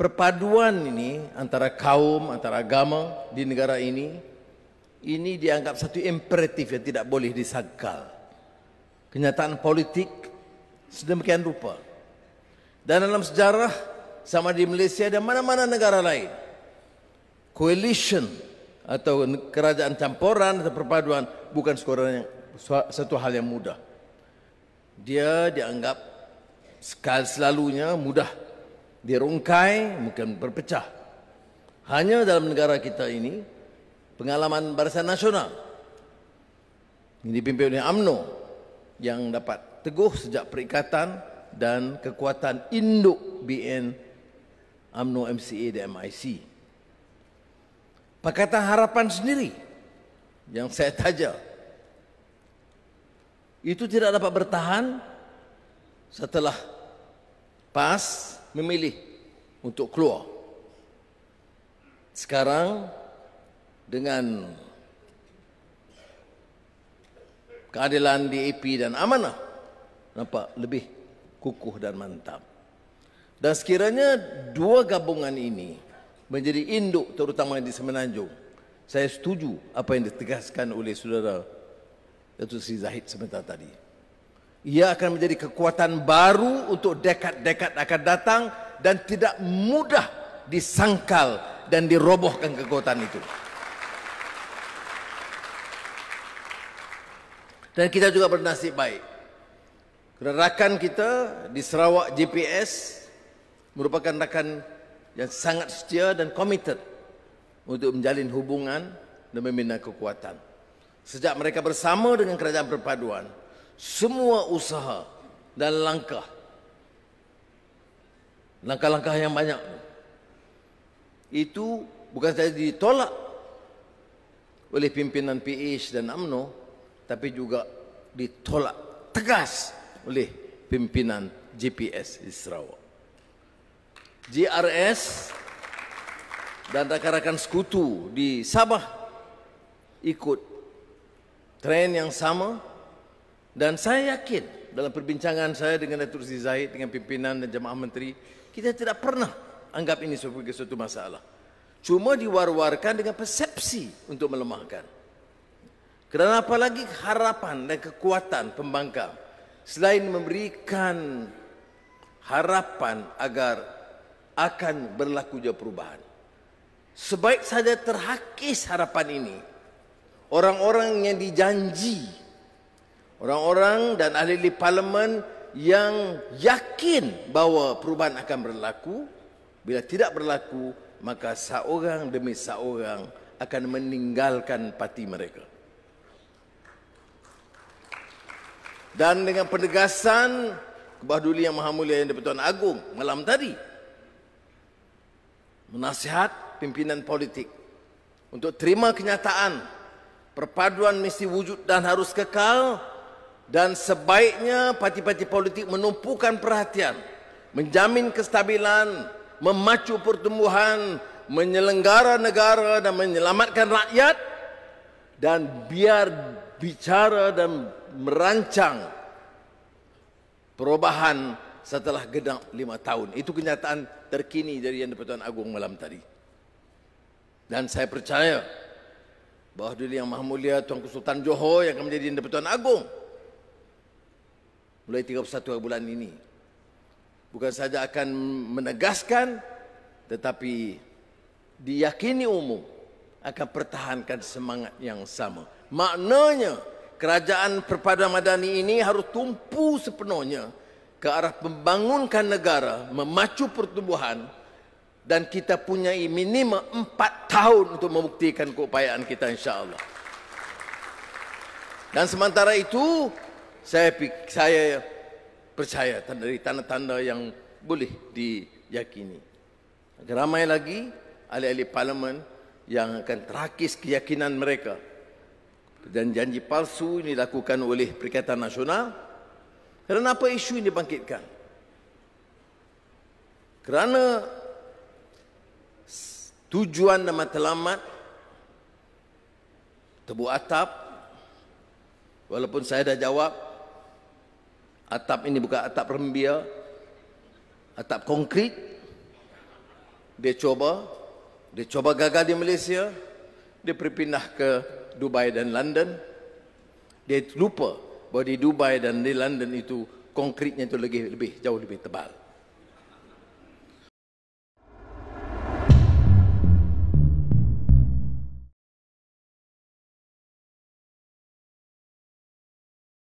perpaduan ini antara kaum, antara agama di negara ini, ini dianggap satu imperatif yang tidak boleh disangkal. Kenyataan politik sedemikian rupa. Dan dalam sejarah, sama di Malaysia dan mana-mana negara lain, coalition atau kerajaan campuran atau perpaduan bukan satu hal yang mudah. Dia dianggap sekali selalunya mudah dirungkai, mungkin berpecah. Hanya dalam negara kita ini, pengalaman Barisan Nasional ini dipimpin oleh AMNO yang dapat teguh sejak perikatan dan kekuatan induk BN AMNO MCA dan MIC. Pakatan Harapan sendiri yang saya taja itu tidak dapat bertahan setelah PAS memilih untuk keluar. Sekarang dengan keadilan DAP dan amanah nampak lebih kukuh dan mantap. Dan sekiranya dua gabungan ini menjadi induk terutama di Semenanjung, saya setuju apa yang ditegaskan oleh saudara Datuk Sri Zahid sebentar tadi. Ia akan menjadi kekuatan baru untuk dekad-dekad akan datang dan tidak mudah disangkal dan dirobohkan kekuatan itu. Dan kita juga bernasib baik. Rakan kita di Sarawak GPS merupakan rakan yang sangat setia dan komited untuk menjalin hubungan dan membina kekuatan. Sejak mereka bersama dengan kerajaan perpaduan, semua usaha dan langkah. Langkah-langkah yang banyak. Itu bukan saja ditolak oleh pimpinan PH dan AMNO tapi juga ditolak tegas oleh pimpinan GPS di Sarawak. GRS dan rakan-rakan sekutu di Sabah ikut tren yang sama dan saya yakin dalam perbincangan saya dengan Datuk Sri Zahid dengan pimpinan dan jemaah menteri, kita tidak pernah anggap ini sebagai suatu masalah. Cuma diwar-warkan dengan persepsi untuk melemahkan. Kerana apalagi harapan dan kekuatan pembangkang selain memberikan harapan agar akan berlaku perubahan. Sebaik saja terhakis harapan ini, orang-orang yang dijanji Orang-orang dan ahli-ahli parlimen yang yakin bahawa perubahan akan berlaku, bila tidak berlaku, maka seorang demi seorang akan meninggalkan parti mereka. Dan dengan penegasan Kebahaduli Yang Maha Mulia yang Dipertuan Agung malam tadi, menasihat pimpinan politik untuk terima kenyataan perpaduan mesti wujud dan harus kekal dan sebaiknya parti-parti politik menumpukan perhatian menjamin kestabilan memacu pertumbuhan menyelenggara negara dan menyelamatkan rakyat dan biar bicara dan merancang perubahan setelah genap lima tahun. Itu kenyataan terkini dari Yang Dipertuan Agung malam tadi. Dan saya percaya bahawa Duli Yang Maha Mulia Tuanku Sultan Johor yang akan menjadi Yang Dipertuan Agung mulai 31 bulan ini. Bukan saja akan menegaskan tetapi diyakini umum akan pertahankan semangat yang sama. Maknanya kerajaan perpaduan madani ini harus tumpu sepenuhnya ke arah membangunkan negara, memacu pertumbuhan dan kita punya minima empat tahun untuk membuktikan keupayaan kita insyaAllah. Dan sementara itu, saya saya percaya dari tanda-tanda yang boleh diyakini. Ramai lagi ahli-ahli parlimen yang akan terakis keyakinan mereka. Dan janji palsu ini dilakukan oleh Perikatan Nasional. Kerana apa isu ini dibangkitkan? Kerana tujuan dan matlamat tebu atap walaupun saya dah jawab Atap ini bukan atap rembia, atap konkrit. Dia coba, dia coba gagal di Malaysia, dia berpindah ke Dubai dan London. Dia lupa bahawa di Dubai dan di London itu konkritnya itu lebih lebih jauh lebih tebal.